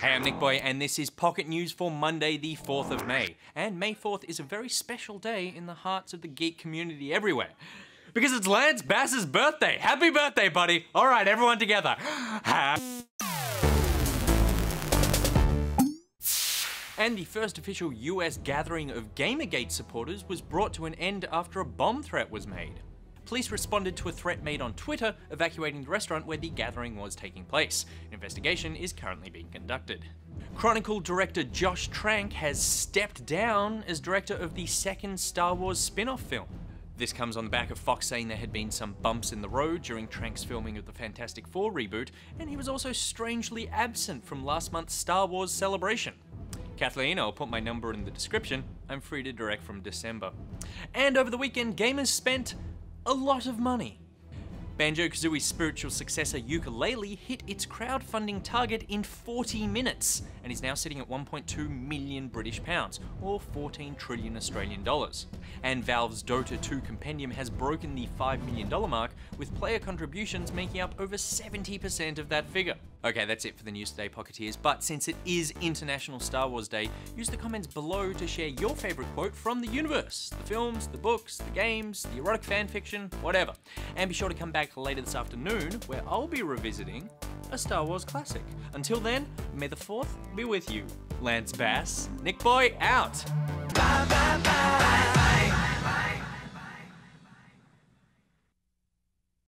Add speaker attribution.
Speaker 1: Hey, I'm NichBoy, and this is Pocket News for Monday, the 4th of May. And May 4th is a very special day in the hearts of the geek community everywhere. Because it's Lance Bass's birthday. Happy birthday, buddy. All right, everyone together. And the first official US gathering of Gamergate supporters was brought to an end after a bomb threat was made police responded to a threat made on Twitter evacuating the restaurant where the gathering was taking place. An investigation is currently being conducted. Chronicle director Josh Trank has stepped down as director of the second Star Wars spin off film. This comes on the back of Fox saying there had been some bumps in the road during Trank's filming of the Fantastic Four reboot, and he was also strangely absent from last month's Star Wars celebration. Kathleen, I'll put my number in the description. I'm free to direct from December. And over the weekend, gamers spent a lot of money. Banjo-Kazooie's spiritual successor Yooka-Laylee hit its crowdfunding target in 40 minutes and is now sitting at 1.2 million British pounds, or 14 trillion Australian dollars. And Valve's Dota 2 compendium has broken the $5 million mark, with player contributions making up over 70% of that figure. Okay, that's it for the news today, Pocketeers. But since it is International Star Wars Day, use the comments below to share your favourite quote from the universe the films, the books, the games, the erotic fanfiction, whatever. And be sure to come back later this afternoon where I'll be revisiting a Star Wars classic. Until then, may the 4th be with you. Lance Bass, NichBoy, out.